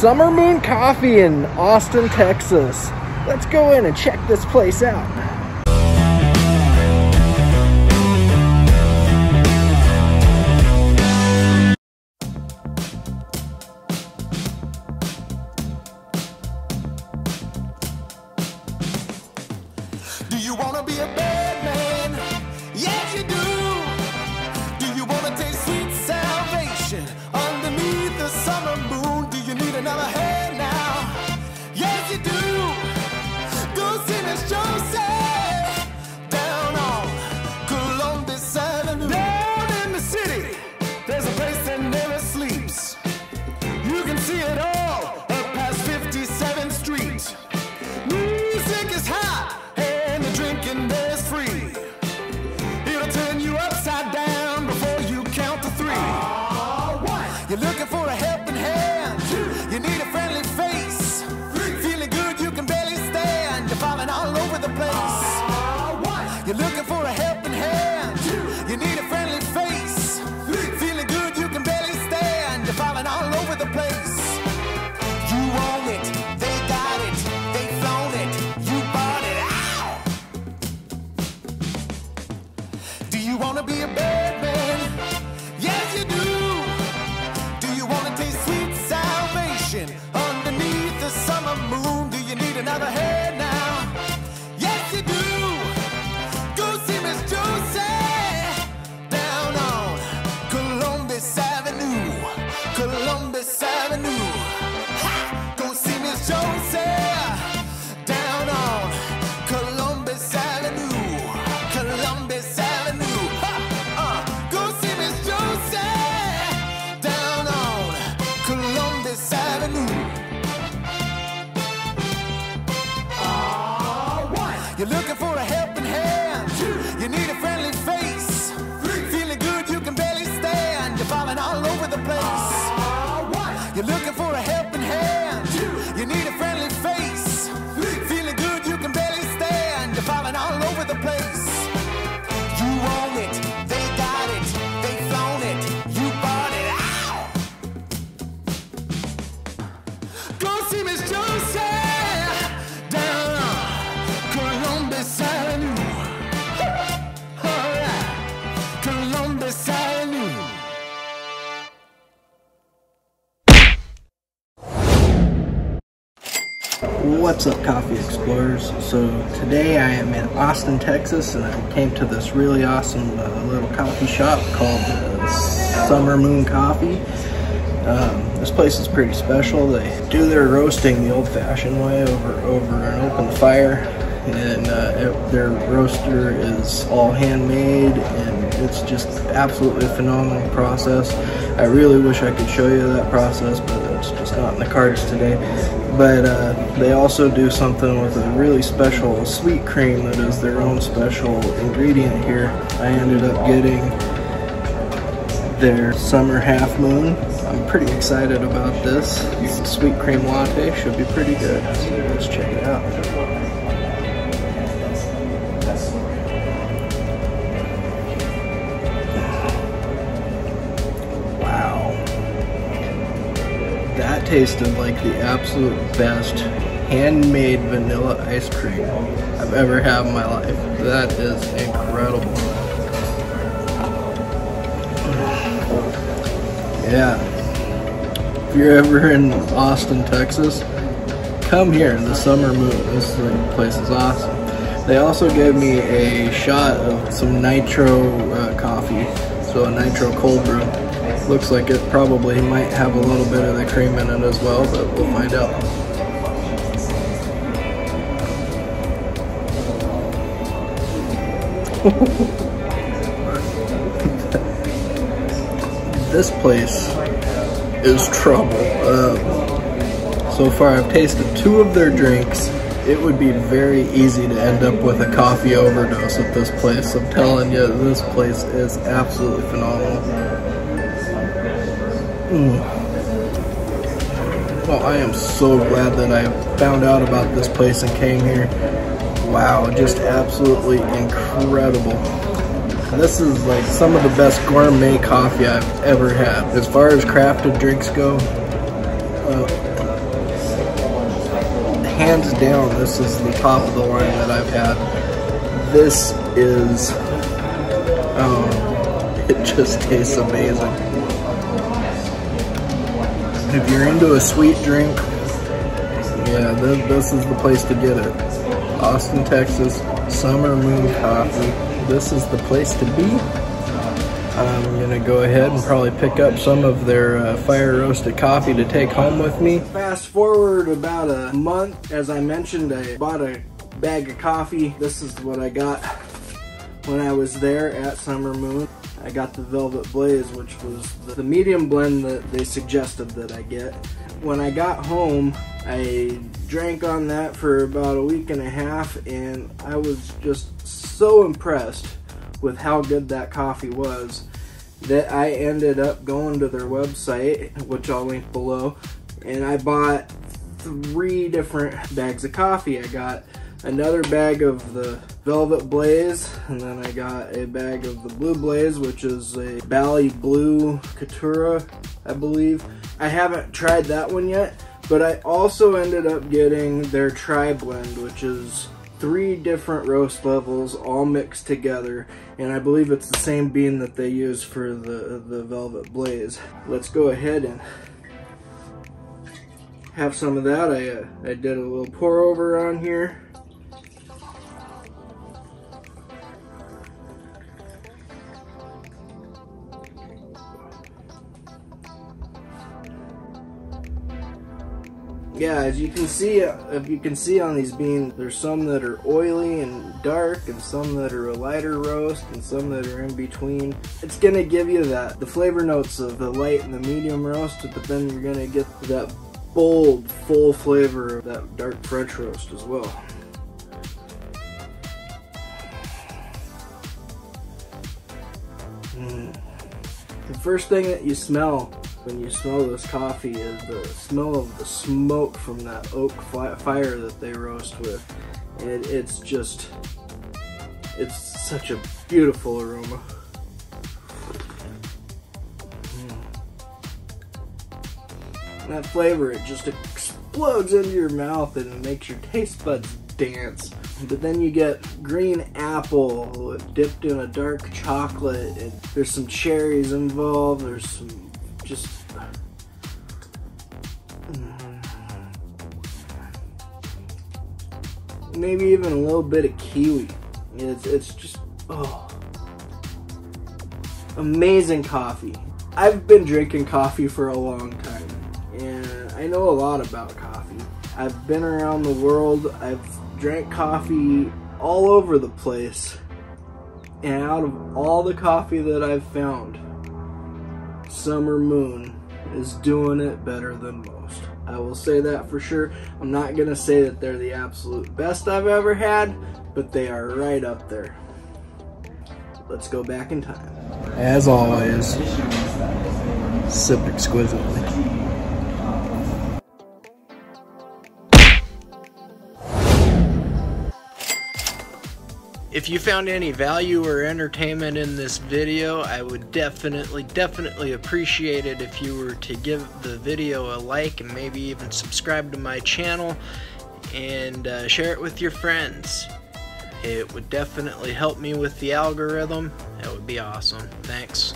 Summer Moon Coffee in Austin, Texas. Let's go in and check this place out. What's up, Coffee Explorers? So today I am in Austin, Texas, and I came to this really awesome uh, little coffee shop called uh, Summer Moon Coffee. Um, this place is pretty special. They do their roasting the old-fashioned way over over an open fire, and uh, it- their roaster is all handmade, and it's just absolutely phenomenal process. I really wish I could show you that process, but it's just not in the cards today. But uh, they also do something with a really special sweet cream that is their own special ingredient here. I ended up getting their summer half moon. I'm pretty excited about this. Sweet cream latte should be pretty good. So let's check it out. Tasted like the absolute best handmade vanilla ice cream I've ever had in my life. That is incredible. Yeah. If you're ever in Austin, Texas, come here. In the summer moon. This place is awesome. They also gave me a shot of some nitro uh, coffee, so a nitro cold brew. Looks like it probably might have a little bit of the cream in it as well, but we'll find out. this place is trouble. Um, so far, I've tasted two of their drinks. It would be very easy to end up with a coffee overdose at this place. I'm telling you, this place is absolutely phenomenal. Mm. Well, I am so glad that I found out about this place and came here. Wow, just absolutely incredible. This is like some of the best gourmet coffee I've ever had. As far as crafted drinks go, uh, hands down, this is the top of the line that I've had. This is, um, it just tastes amazing. If you're into a sweet drink, yeah, this, this is the place to get it. Austin, Texas, Summer Moon Coffee. This is the place to be. I'm gonna go ahead and probably pick up some of their uh, fire roasted coffee to take home with me. Fast forward about a month, as I mentioned, I bought a bag of coffee. This is what I got when I was there at Summer Moon. I got the Velvet Blaze, which was the medium blend that they suggested that I get. When I got home, I drank on that for about a week and a half, and I was just so impressed with how good that coffee was that I ended up going to their website, which I'll link below, and I bought three different bags of coffee. I got another bag of the Velvet Blaze, and then I got a bag of the Blue Blaze, which is a Bali Blue Caturra, I believe. I haven't tried that one yet, but I also ended up getting their Tri Blend, which is three different roast levels all mixed together and I believe it's the same bean that they use for the the velvet blaze let's go ahead and have some of that I, uh, I did a little pour over on here yeah, as you can see, if you can see on these beans, there's some that are oily and dark, and some that are a lighter roast, and some that are in between. It's gonna give you that the flavor notes of the light and the medium roast, but then you're gonna get that bold, full flavor of that dark French roast as well. Mm. The first thing that you smell when you smell this coffee is the smell of the smoke from that oak fire that they roast with. And it's just, it's such a beautiful aroma. That flavor, it just explodes into your mouth and makes your taste buds dance. But then you get green apple dipped in a dark chocolate and there's some cherries involved, there's some just mm-hmm. maybe even a little bit of kiwi. It's, it's just, oh, amazing coffee. I've been drinking coffee for a long time, and I know a lot about coffee. I've been around the world, I've drank coffee all over the place, and out of all the coffee that I've found, Summer Moon is doing it better than most. I will say that for sure. I'm not going to say that they're the absolute best I've ever had, but they are right up there. Let's go back in time. As always, sip exquisitely. If you found any value or entertainment in this video, I would definitely, definitely appreciate it if you were to give the video a like and maybe even subscribe to my channel and uh, share it with your friends. It would definitely help me with the algorithm. That would be awesome. Thanks.